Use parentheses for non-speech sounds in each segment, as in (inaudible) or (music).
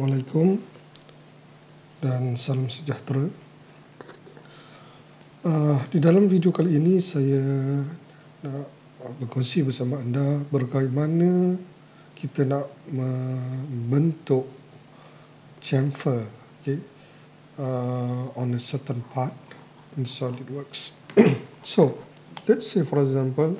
Assalamualaikum dan salam sejahtera. Uh, di dalam video kali ini saya nak berkongsi bersama anda bagaimana kita nak membentuk chamfer okay, uh, on a certain part in SolidWorks. (coughs) so, let's say for example,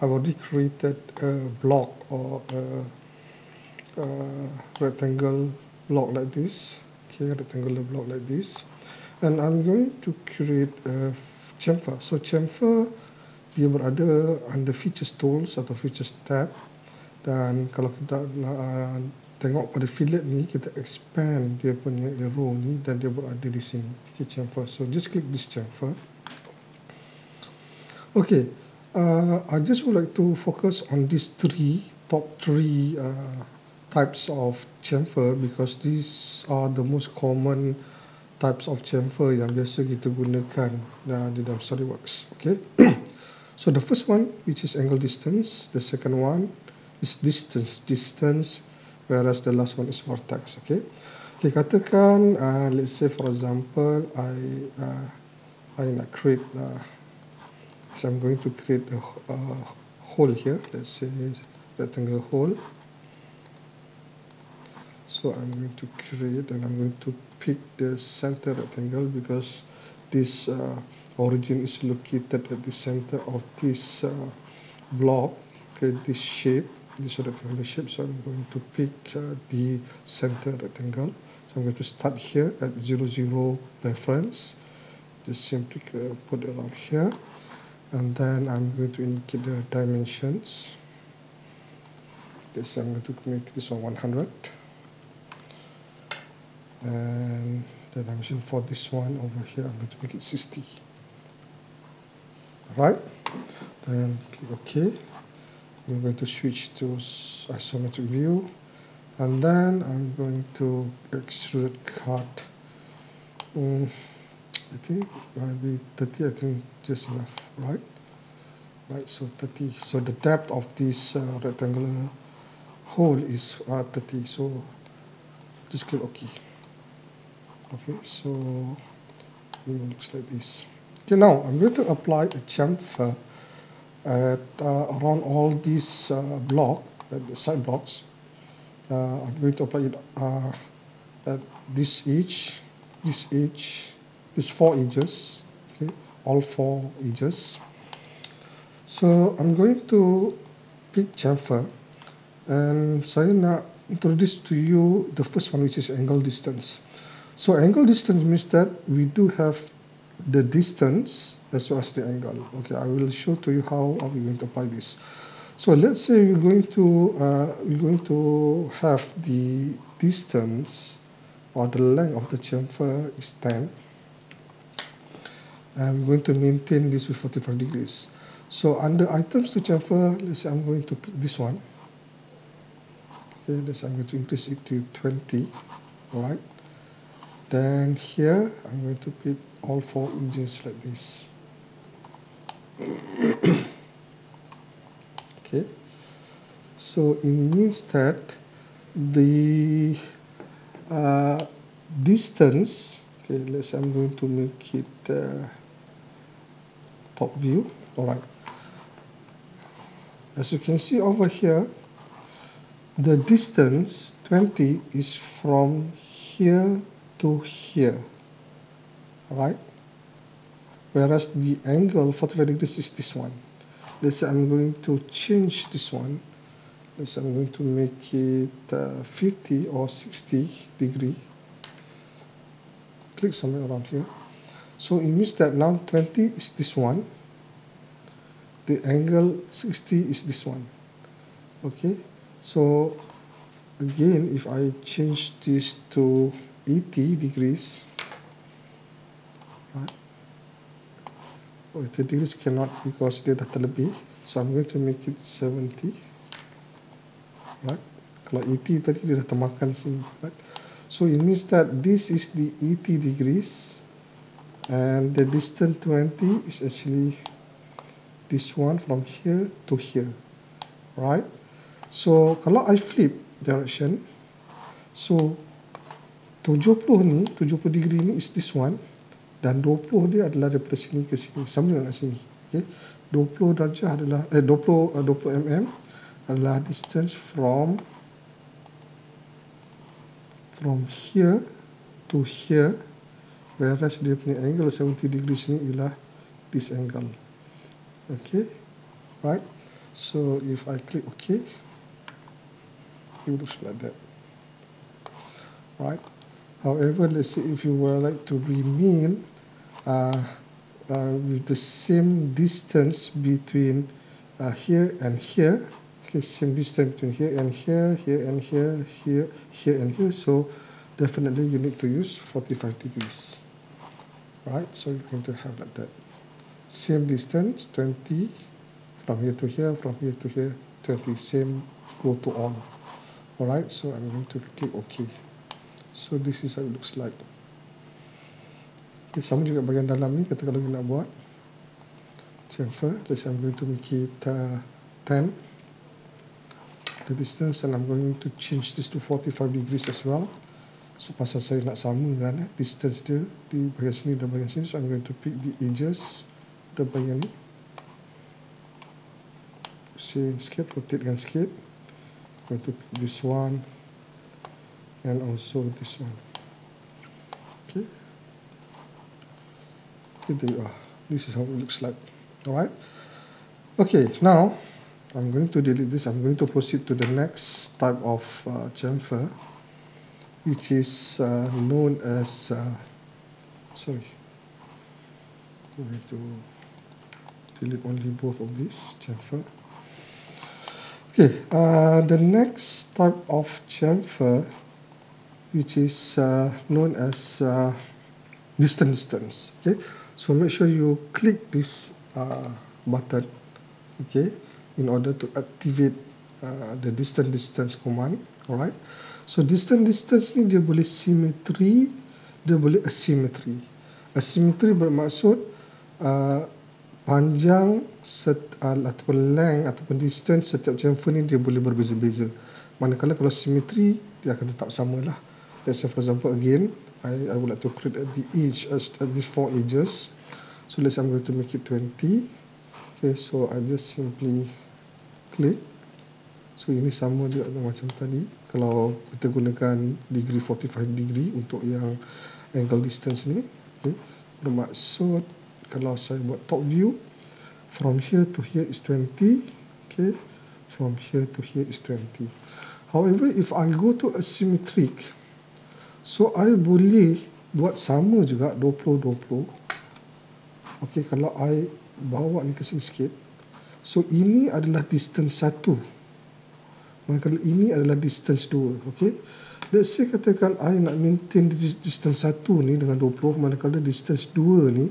I've already created a block or a, a rectangle block like this. Okay rectangular block like this. And I'm going to create a chamfer. So chamfer dia berada under features tools atau features tab. Dan kalau kita uh, tengok pada fillet ni kita expand dia punya arrow ni dan dia berada di sini. Okay chamfer. So just click this chamfer. Okay. Uh, I just would like to focus on these three top three uh, types of chamfer because these are the most common types of chamfer yang biasa kita gunakan uh, di dalam SolidWorks. Okay. (clears throat) so the first one which is angle distance, the second one is distance distance, whereas the last one is vertex. Okay. Okay, katakan uh, let's say for example I uh, I nak create uh, so I'm going to create a, a hole here. Let's say rectangle hole. So I'm going to create and I'm going to pick the center rectangle because this uh, origin is located at the center of this uh, block. Okay this shape this rectangular shape. So I'm going to pick uh, the center rectangle. So I'm going to start here at 0 0 reference. Just simply uh, put it around here. And then I'm going to indicate the dimensions. This I'm going to make this on 100 and the dimension for this one over here I'm going to make it 60 right then click OK. I'm going to switch to isometric view. And then I'm going to extrude cut. Um, I think maybe 30 I think just enough right? Right so 30 so the depth of this uh, rectangular hole is uh, 30 so just click OK okay so it looks like this. Okay now I'm going to apply a chamfer at uh, around all these uh, block at the side blocks. Uh, I'm going to apply it uh, at this edge this edge these four edges okay all four edges. So I'm going to pick chamfer and saya nak introduce to you the first one which is angle distance so angle distance means that we do have the distance as well as the angle. Okay, I will show to you how are we going to apply this. So let's say we're going to uh, we're going to have the distance or the length of the chamfer is 10 and we're going to maintain this with 45 degrees. So under items to chamfer, let's say I'm going to pick this one. Okay, let's say I'm going to increase it to 20. All right then here I'm going to pick all four edges like this. (coughs) Okay. So it means that the uh, distance okay let's I'm going to make it uh, top view. All right. As you can see over here the distance 20 is from here to here right? Whereas the angle 45 degrees is this one. Let's say I'm going to change this one. Let's say I'm going to make it uh, 50 or 60 degree. Click somewhere around here. So it means that now 20 is this one. The angle 60 is this one. Okay? So again if I change this to 80 degrees right oh 80 degrees cannot because dia dah terlebih. So I'm going to make it 70 right kalau 80 tadi dia dah termakan sini. Right so it means that this is the 80 degrees and the distance 20 is actually this one from here to here. Right so kalau I flip direction so 70 ni 70 degree ni is this one dan 20 dia adalah daripada sini ke sini sama dengan sini okey 20 darjah adalah eh 20 uh, 20 mm adalah distance from from here to here whereas dia punya angle 70 degree sini ialah this angle okay? Right? So if I click OK it looks like that. Right however let's say if you were like to remain uh, uh, with the same distance between uh, here and here okay same distance between here and here here and here here here and here so definitely you need to use 45 degrees. Right so you're going to have like that. Same distance 20 from here to here from here to here 20 same go to all alright so I'm going to click OK so this is how it looks like. Okay, sama juga bahagian dalam ni kata kalau kita nak buat. Chamfer let's I'm going to make it uh, 10 the distance and I'm going to change this to 45 degrees as well. So pasal saya nak samakan eh, distance dia di bahagian sini dan bahagian sini, so I'm going to pick the edges dan bahagian ni. Pusing sikit, rotatekan sikit. I'm going to pick this one and also this one. Okay. There you are. This is how it looks like. Alright. Okay, now I'm going to delete this. I'm going to proceed to the next type of uh, chamfer which is uh, known as uh, sorry I'm going to delete only both of these chamfer okay uh, the next type of chamfer which is uh, known as uh, distance distance okay so make sure you click this uh, button okay in order to activate uh, the distance distance command alright So distance distance ni dia boleh symmetry, dia boleh asymmetry. Asymmetry bermaksud uh, panjang set, uh, ataupun length ataupun distance setiap chamfer ni dia boleh berbeza-beza. Manakala kalau symmetry dia akan tetap sama lah. Let's say for example again, I, I would like to create at the edge at these four edges. So let's say I'm going to make it 20. Okay, so I just simply click So ini sama juga macam tadi. Kalau kita gunakan degree 45 degree untuk yang angle distance ni. Okay. Bermaksud kalau saya buat top view. From here to here is 20. Okay. From here to here is 20. However, if I go to asymmetric. So I boleh buat sama juga 20-20. Okay. Kalau I bawa ni ke sini sikit. So ini adalah distance satu manakala ini adalah distance 2 okey let's say katakan I nak maintain distance 1 ni dengan 20 manakala distance 2 ni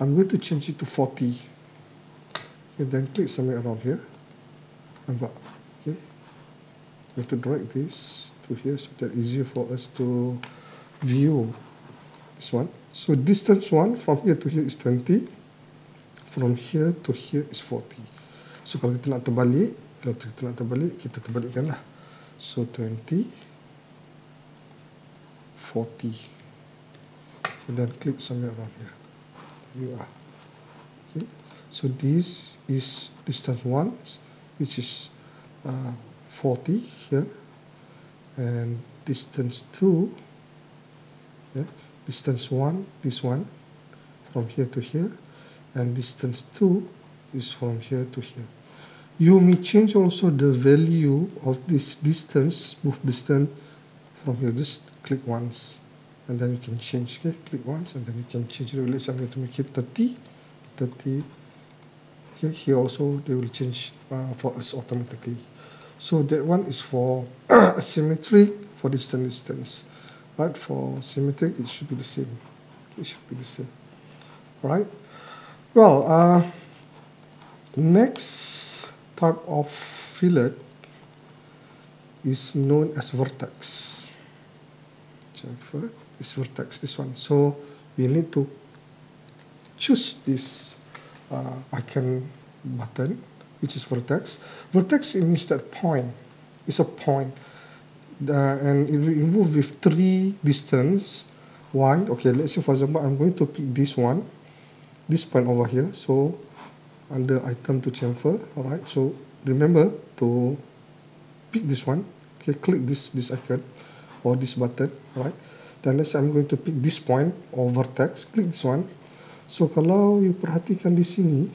I'm going to change it to 40 okay, then click somewhere around here nampak okay we have to drag this to here so that easier for us to view this one. So distance 1 from here to here is 20 from here to here is 40 so kalau kita nak terbalik kalau kita nak terbalik kita terbalikkan so 20 40 And then click somewhere around here. You are. Okay. So this is distance 1 which is uh, 40 here and distance 2 yeah, distance 1 this one from here to here and distance 2 is from here to here. You may change also the value of this distance move distance from here. Just click once and then you can change okay? Click once and then you can change the let's I'm going to make it 30 30 okay here also they will change uh, for us automatically so that one is for (clears throat) symmetric for distance distance. Right for symmetric it should be the same. It should be the same. Right? Well uh next type of fillet is known as vertex. Chamfer is vertex, this one. So we need to choose this uh, icon button, which is vertex. Vertex means that point. It's a point. uh, and it will remove with three distance why okay let's say for example I'm going to pick this one this point over here so under item to chamfer alright so remember to pick this one okay click this this icon or this button right then let's say I'm going to pick this point or vertex click this one so kalau you perhatikan di sini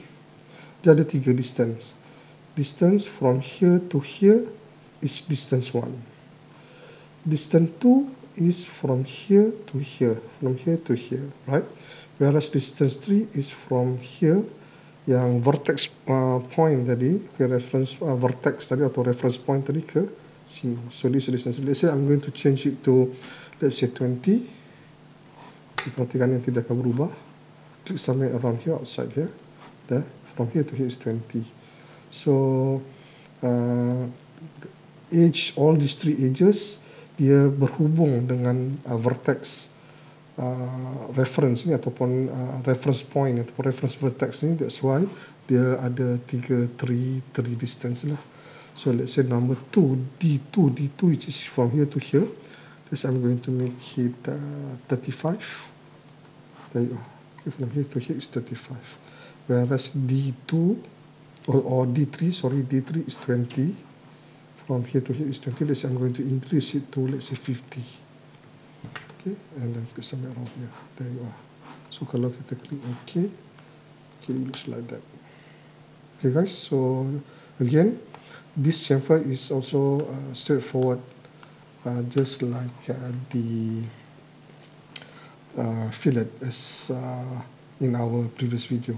dia ada tiga distance. Distance from here to here is distance 1 distance 2 is from here to here from here to here right? Whereas distance 3 is from here yang vertex uh, point tadi ke reference uh, vertex tadi atau reference point tadi ke sini. So this is distance let's say I'm going to change it to let's say 20 perhatikan yang tidak akan berubah. Click somewhere around here outside here. There from here to here is 20 so uh, edge all these three edges dia berhubung dengan uh, vertex uh, reference ni ataupun uh, reference point ataupun reference vertex ni that's why dia ada tiga three three distance lah. So let's say number 2 D2 D2 which is from here to here. This I'm going to make it uh, 35 there you go okay, from here to here is 35 whereas D2 or, or D3 sorry D3 is 20 from here to here is 20 let's say I'm going to increase it to let's say 50 okay and then somewhere around here. There you are. So kalau kita click OK okay it looks like that. Okay guys so again this chamfer is also uh, straightforward. Uh, just like uh, the uh, fillet as uh, in our previous video